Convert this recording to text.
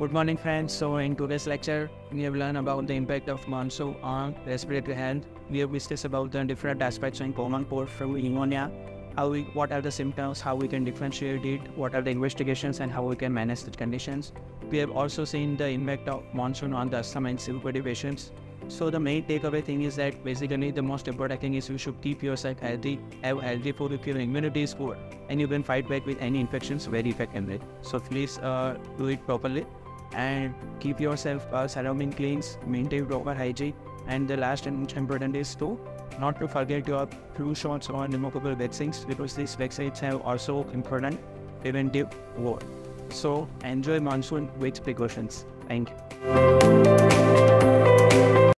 Good morning friends, so in today's lecture we have learned about the impact of monsoon on respiratory health. We have discussed about the different aspects in common cold from pneumonia, how we, what are the symptoms, how we can differentiate it, what are the investigations and how we can manage the conditions. We have also seen the impact of monsoon on the asthma and COPD patients. So the main takeaway thing is that basically the most important thing is you should keep yourself healthy, have healthy food if your immunity is good, and you can fight back with any infections very effectively. So please uh, do it properly and keep yourself uh, surrounding clean, maintain proper hygiene. And the last and important is to not to forget your flu shots or pneumococcal vaccines because these vaccines have also important preventive work. So enjoy monsoon with precautions. Thank you.